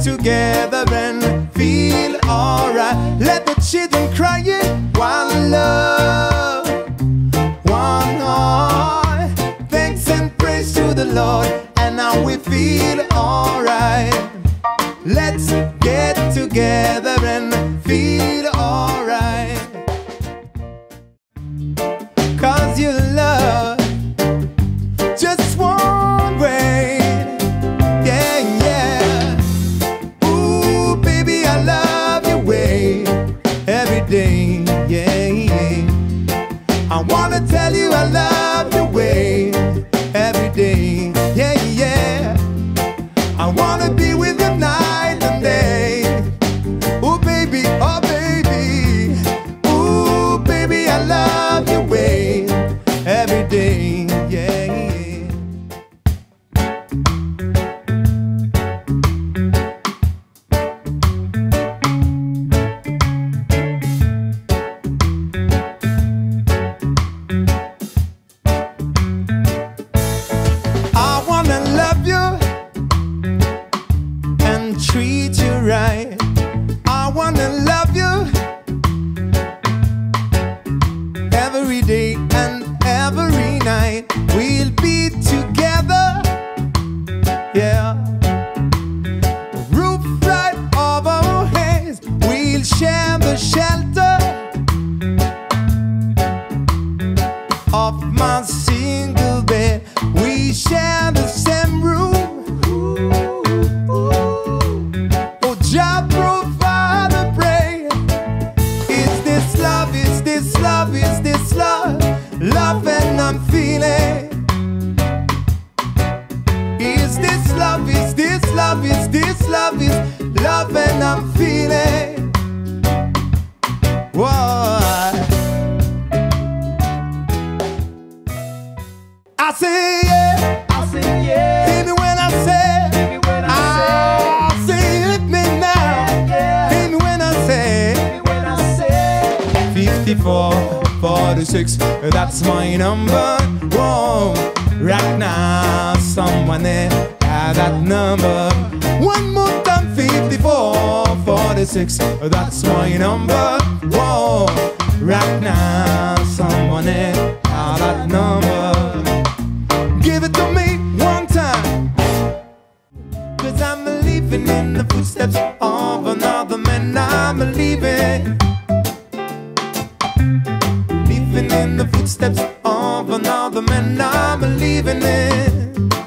together and feel alright. Let the children cry it. One love, one heart. Thanks and praise to the Lord, and now we feel alright. Let's get together and feel alright. Cause you love just one. treat you right. I wanna love you every day and this love? Is this love? Love and I'm feeling. Is this love? Is this love? Is this love? Is love and I'm feeling. Why? I say yeah. I say yeah. 54, 46, that's my number. Whoa, right now, someone there that number. One more time, 54, 46, that's my number. Whoa, right now, someone there that number. Give it to me one time. Cause I'm leaving in the footsteps the footsteps of another man. I'm leaving it.